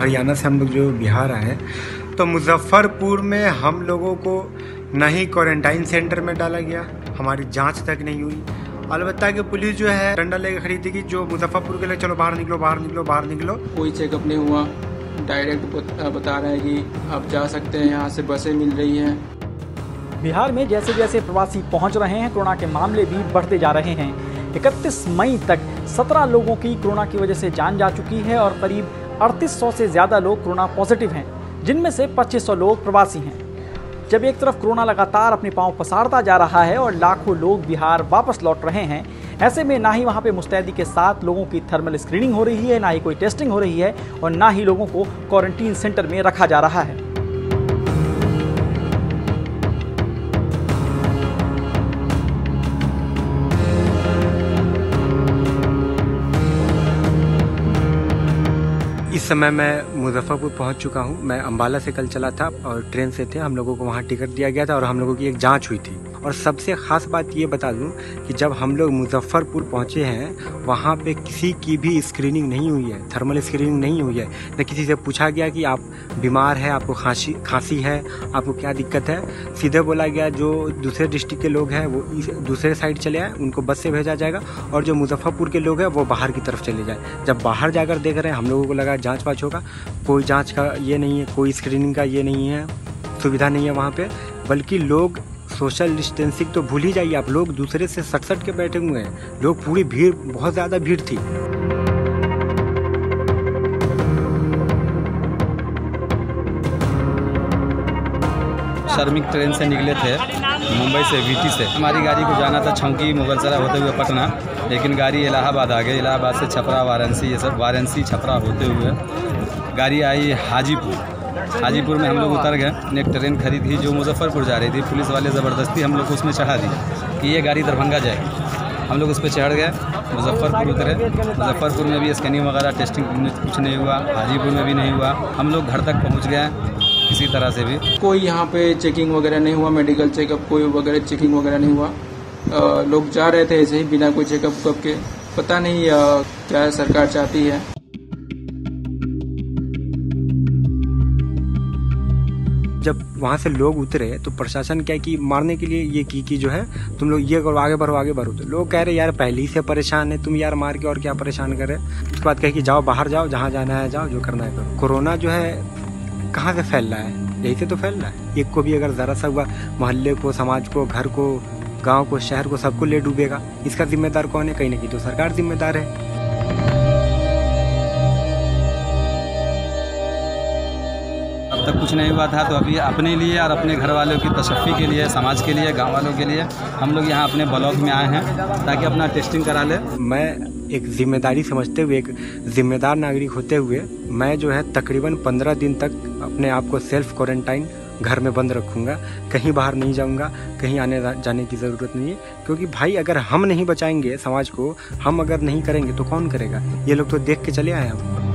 हरियाणा से हम लोग जो बिहार आए तो मुजफ्फरपुर में हम लोगों को नहीं क्वारंटाइन सेंटर में डाला गया हमारी जाँच तक नहीं हुई। अलबत्ता कि पुलिस जो है डंडा लेकर खड़ी थी कि जो मुजफ्फरपुर के लिए चलो बाहर निकलो बाहर निकलो बाहर निकलो। कोई चेकअप नहीं हुआ। डायरेक्ट बता रहे हैं कि आप जा सकते हैं यहाँ से बसें मिल रही हैं। बिहार में जैसे जैसे प्रवासी पहुँच रहे हैं कोरोना के मामले भी बढ़ते जा रहे हैं। 31 मई तक 17 लोगों की कोरोना की वजह से जान जा चुकी है और करीब 3800 से ज़्यादा लोग कोरोना पॉजिटिव हैं, जिनमें से 2500 लोग प्रवासी हैं। जब एक तरफ़ कोरोना लगातार अपने पाँव पसारता जा रहा है और लाखों लोग बिहार वापस लौट रहे हैं, ऐसे में ना ही वहाँ पे मुस्तैदी के साथ लोगों की थर्मल स्क्रीनिंग हो रही है, ना ही कोई टेस्टिंग हो रही है और ना ही लोगों को क्वारंटीन सेंटर में रखा जा रहा है। इस समय मैं मुजफ्फरपुर पहुँच चुका हूँ। मैं अंबाला से कल चला था और ट्रेन से थे। हम लोगों को वहाँ टिकट दिया गया था और हम लोगों की एक जाँच हुई थी। और सबसे खास बात ये बता दूँ कि जब हम लोग मुजफ्फरपुर पहुँचे हैं, वहाँ पे किसी की भी स्क्रीनिंग नहीं हुई है थर्मल स्क्रीनिंग नहीं हुई है। न किसी से पूछा गया कि आप बीमार है, आपको खांसी खांसी है, आपको क्या दिक्कत है? सीधे बोला गया जो दूसरे डिस्ट्रिक्ट के लोग हैं, वो दूसरे साइड चले आए, उनको बस से भेजा जाएगा और जो मुजफ्फरपुर के लोग हैं, वो बाहर की तरफ़ चले जाए। जब बाहर जाकर देख रहे हैं, हम लोगों को लगा जाँच वाँच होगा। कोई जाँच का ये नहीं है, कोई स्क्रीनिंग का ये नहीं है, सुविधा नहीं है वहाँ पे। बल्कि लोग सोशल डिस्टेंसिंग तो भूल ही जाइए, आप लोग दूसरे से सट सट के बैठे हुए हैं। लोग पूरी भीड़, बहुत ज़्यादा भीड़ थी। श्रमिक ट्रेन से निकले थे, मुंबई से, वीटी से। हमारी गाड़ी को जाना था छौकी, मुगलसराय होते हुए पटना। लेकिन गाड़ी इलाहाबाद आ गई। इलाहाबाद से छपरा, वाराणसी, ये सब। वाराणसी, छपरा होते हुए गाड़ी आई हाजीपुर। हाजीपुर में हम लोग उतर गए। एक ट्रेन खरीदी जो मुजफ्फरपुर जा रही थी। पुलिस वाले ज़बरदस्ती हम लोग को उसमें चढ़ा दी कि ये गाड़ी दरभंगा जाएगी। हम लोग उस पर चढ़ गए, मुजफ्फरपुर उतरे। मुजफ्फरपुर में भी स्कैनिंग वगैरह टेस्टिंग कुछ नहीं हुआ। हाजीपुर में भी नहीं हुआ। हम लोग घर तक पहुँच गए किसी तरह से भी। कोई यहाँ पे चेकिंग वगैरह नहीं हुआ मेडिकल चेकअप कोई वगैरह चेकिंग वगैरह नहीं हुआ। लोग जा रहे थे ऐसे ही बिना कोई चेकअप के। पता नहीं क्या सरकार चाहती है। जब वहाँ से लोग उतरे तो प्रशासन क्या कि मारने के लिए ये की कि जो है, तुम लोग ये करो, आगे बढ़ो आगे बढ़ो। तो लोग कह रहे, यार, पहले ही से परेशान है तुम यार, मार के और क्या परेशान करे उसके बाद कहे कि, जाओ बाहर, जाओ, जहाँ जाना है जाओ, जो करना है करो। कोरोना जो है, कहाँ से फैल रहा है? यही से तो फैल रहा है। एक को भी अगर ज़रा सा हुआ, मोहल्ले को, समाज को, घर को, गाँव को, शहर को, सबको ले डूबेगा। इसका जिम्मेदार कौन है? कहीं ना कहीं तो सरकार जिम्मेदार है। तक कुछ नहीं हुआ था तो अभी अपने लिए और अपने घर वालों की तशफ़ी के लिए, समाज के लिए, गाँव वालों के लिए हम लोग यहाँ अपने ब्लॉक में आए हैं, ताकि अपना टेस्टिंग करा ले। मैं एक ज़िम्मेदारी समझते हुए, एक जिम्मेदार नागरिक होते हुए, मैं जो है तकरीबन पंद्रह दिन तक अपने आप को सेल्फ क्वारंटाइन घर में बंद रखूँगा, कहीं बाहर नहीं जाऊँगा, कहीं आने जाने की ज़रूरत नहीं है, क्योंकि भाई अगर हम नहीं बचाएँगे समाज को, हम अगर नहीं करेंगे तो कौन करेगा? ये लोग तो देख के चले आए हम।